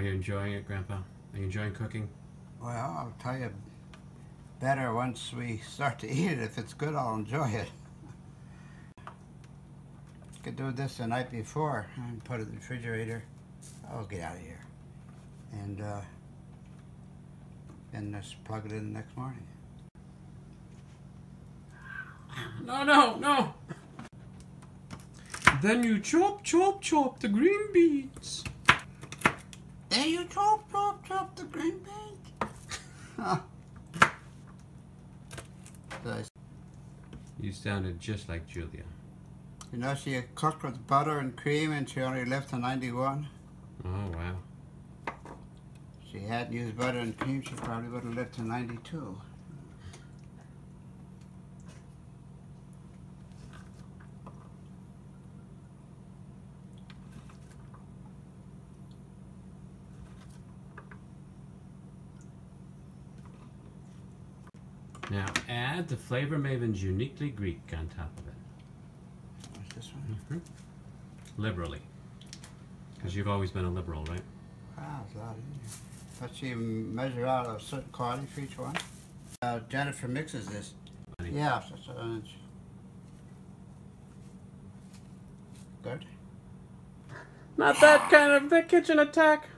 Are you enjoying it, Grandpa? Are you enjoying cooking? Well, I'll tell you better once we start to eat it. If it's good, I'll enjoy it. Could do this the night before and put it in the refrigerator. I'll get out of here. And uh, then just plug it in the next morning. No, no, no! Then you chop, chop, chop the green beans. Then you chop, chop, chop the green beans. You sounded just like Julia. You know, she cooked with butter and cream and she only lived to 91. Oh, wow. If she hadn't used butter and cream, she probably would have lived to 92. Now add the Flavor Maven's uniquely Greek on top of it. What's this one? Mm-hmm. Liberally. Because you've always been a liberal, right? Wow, there's a lot in here. But she measure out a certain quantity for each one. Uh, Jennifer mixes this. Honey. Yeah, so, so, uh, good. Not that kind of the kitchen attack.